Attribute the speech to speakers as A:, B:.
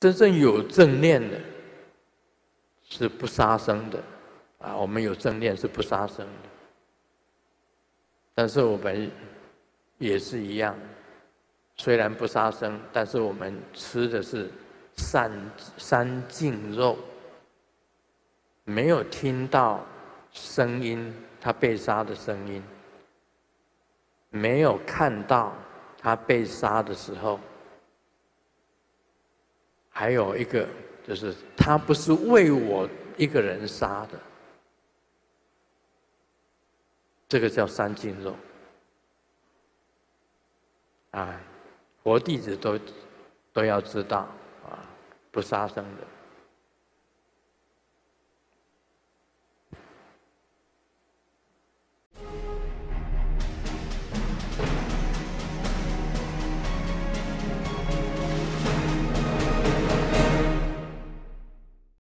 A: 真正有正念的，是不杀生的，啊，我们有正念是不杀生的。但是我们也是一样，虽然不杀生，但是我们吃的是三三净肉，没有听到声音，他被杀的声音，没有看到他被杀的时候。还有一个，就是他不是为我一个人杀的，这个叫三净肉。啊，佛弟子都都要知道啊，不杀生的。